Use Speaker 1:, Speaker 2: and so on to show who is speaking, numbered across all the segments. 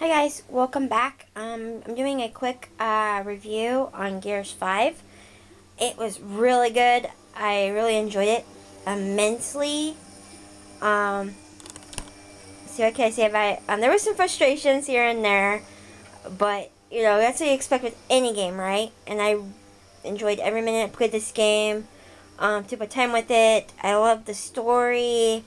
Speaker 1: Hi guys, welcome back. Um, I'm doing a quick uh, review on Gears 5. It was really good. I really enjoyed it immensely. Um, see what can I say about it? Um, there were some frustrations here and there, but you know that's what you expect with any game, right? And I enjoyed every minute I played this game. Um, took my time with it. I loved the story.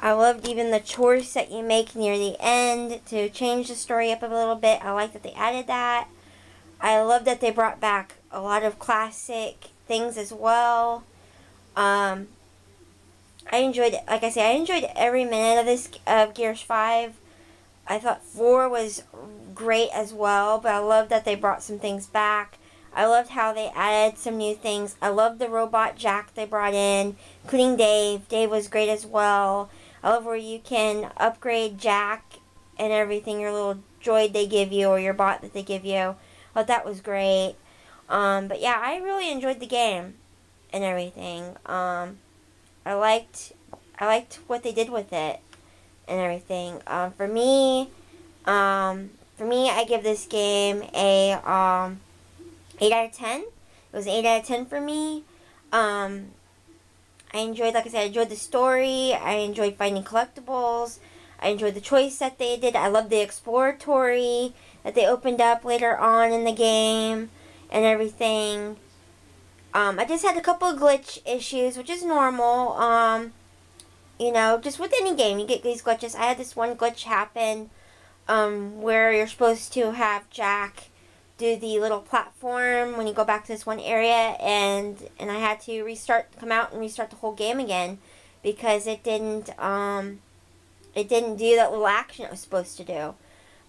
Speaker 1: I loved even the choice that you make near the end to change the story up a little bit. I like that they added that. I love that they brought back a lot of classic things as well. Um, I enjoyed, like I say, I enjoyed every minute of this of Gears Five. I thought four was great as well, but I love that they brought some things back. I loved how they added some new things. I loved the robot Jack they brought in, including Dave. Dave was great as well. I love where you can upgrade Jack and everything, your little droid they give you or your bot that they give you. Oh, that was great. Um, but yeah, I really enjoyed the game and everything. Um, I liked I liked what they did with it and everything. Um, for me, um, for me, I give this game a um, 8 out of 10. It was 8 out of 10 for me. Um, I enjoyed, like I said, I enjoyed the story. I enjoyed finding collectibles. I enjoyed the choice that they did. I loved the exploratory that they opened up later on in the game and everything. Um, I just had a couple of glitch issues, which is normal. Um, you know, just with any game, you get these glitches. I had this one glitch happen um, where you're supposed to have Jack do the little platform when you go back to this one area and and I had to restart come out and restart the whole game again because it didn't um it didn't do that little action it was supposed to do.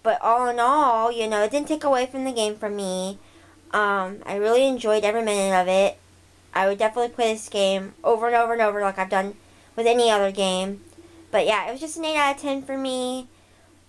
Speaker 1: But all in all, you know, it didn't take away from the game for me. Um, I really enjoyed every minute of it. I would definitely play this game over and over and over like I've done with any other game. But yeah, it was just an 8 out of 10 for me.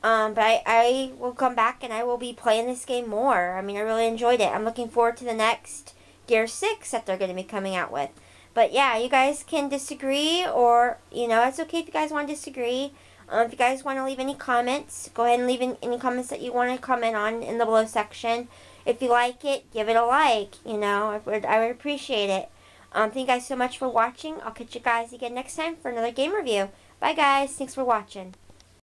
Speaker 1: Um, but I, I will come back and I will be playing this game more. I mean, I really enjoyed it. I'm looking forward to the next Gear 6 that they're going to be coming out with. But yeah, you guys can disagree or, you know, it's okay if you guys want to disagree. Um, if you guys want to leave any comments, go ahead and leave in, any comments that you want to comment on in the below section. If you like it, give it a like, you know, I would, I would appreciate it. Um, thank you guys so much for watching. I'll catch you guys again next time for another game review. Bye guys, thanks for watching.